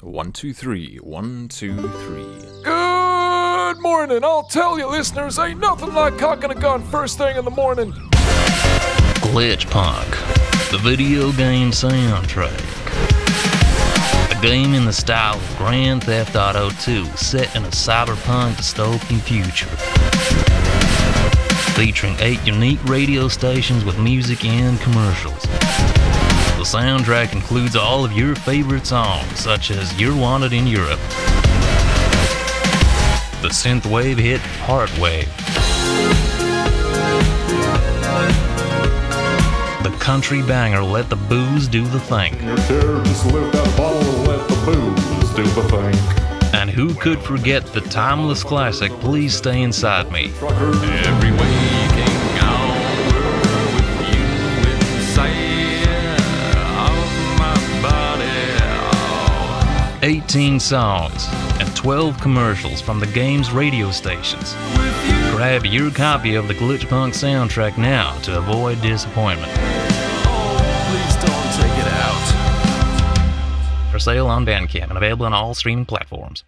One, two, three. One, two, three. Good morning. I'll tell you, listeners, ain't nothing like cocking a gun first thing in the morning. Glitch Punk, the video game soundtrack. A game in the style of Grand Theft Auto 2, set in a cyberpunk dystopian future. Featuring eight unique radio stations with music and commercials. The soundtrack includes all of your favorite songs, such as You're Wanted in Europe, the synthwave hit Heartwave, the country banger Let the Booze Do the Thing, Your chair, just lift that bottle and let the booze do the thing. and who could forget the timeless classic Please Stay Inside Me. 18 songs and 12 commercials from the game's radio stations. Grab your copy of the Glitch Punk soundtrack now to avoid disappointment. Please don't take it out. For sale on Bandcamp and available on all streaming platforms.